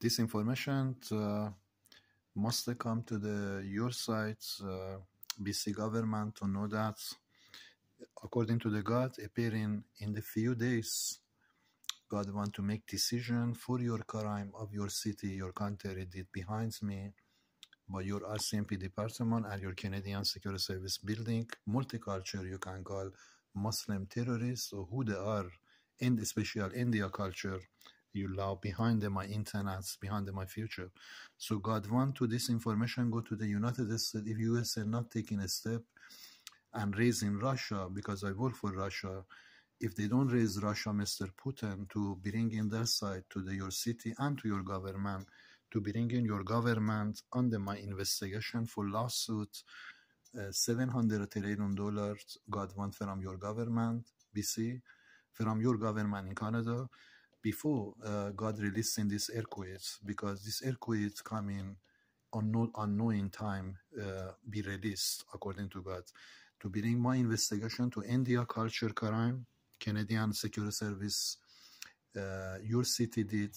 this information uh, must come to the your site, uh, BC government to know that according to the God appearing in the few days, God want to make decision for your crime of your city, your country did behind me by your RCMP department and your Canadian Security Service building, multicultural you can call Muslim terrorists or who they are and especially special India culture you love behind my internet, behind my future. So God want to this information go to the United States if US are not taking a step and raising Russia because I work for Russia. If they don't raise Russia, Mr. Putin, to bring in their side to the, your city and to your government, to bring in your government under my investigation for lawsuit, uh, 700 trillion dollars God want from your government, BC, from your government in Canada, before uh, God releasing this earthquakes, because this earthquakes coming on no unknowing time uh, be released according to God. To bring my investigation to India culture crime, Canadian Security Service, uh, your city did,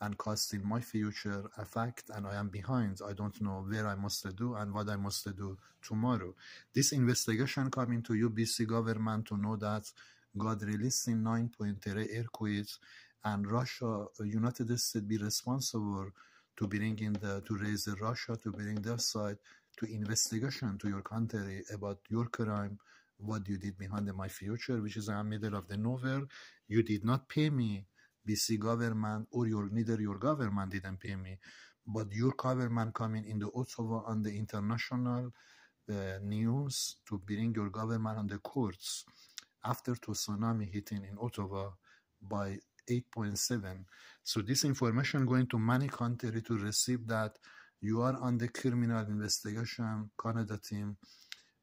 and costing my future effect and I am behind. I don't know where I must do and what I must do tomorrow. This investigation coming to UBC government to know that God releasing 9.3 earthquakes and Russia, United States be responsible to bring in the, to raise the Russia, to bring their side to investigation to your country about your crime, what you did behind my future, which is in middle of the nowhere. You did not pay me BC government or your neither your government didn't pay me, but your government coming in the Ottawa on the international uh, news to bring your government on the courts after the tsunami hitting in Ottawa by 8.7. So this information going to many countries to receive that you are on the criminal investigation Canada team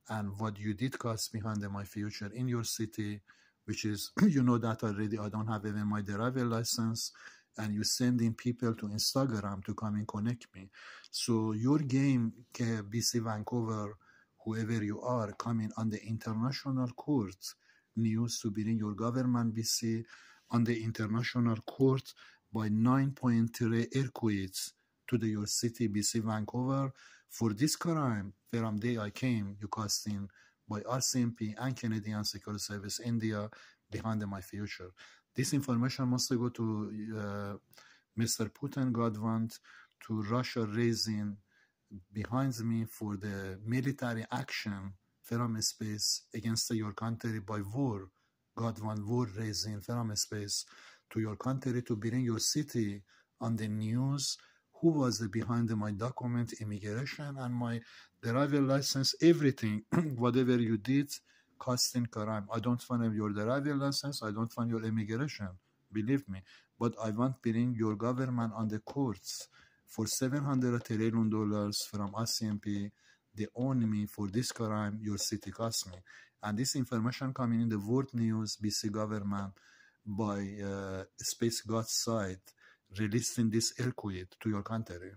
and what you did cost behind my future in your city which is you know that already I don't have even my driver license and you sending people to Instagram to come and connect me. So your game BC Vancouver, whoever you are, coming on the international court news to bring your government BC on the international court by 9.3 earthquakes to the your city BC Vancouver for this crime from day I came you casting by RCMP and Canadian Security Service India behind my future. This information must go to uh, Mr. Putin, God want, to Russia raising behind me for the military action from space against your country by war. God want war raising from space to your country to bring your city on the news who was behind my document, immigration, and my driver license, everything, whatever you did, costing crime. I don't find your driver license, I don't find your immigration, believe me. But I want bring your government on the courts for 700 trillion dollars from RCMP. They own me for this crime your city cost me. And this information coming in the World News, BC government, by uh, Space God's site, releasing this earthquake to your country.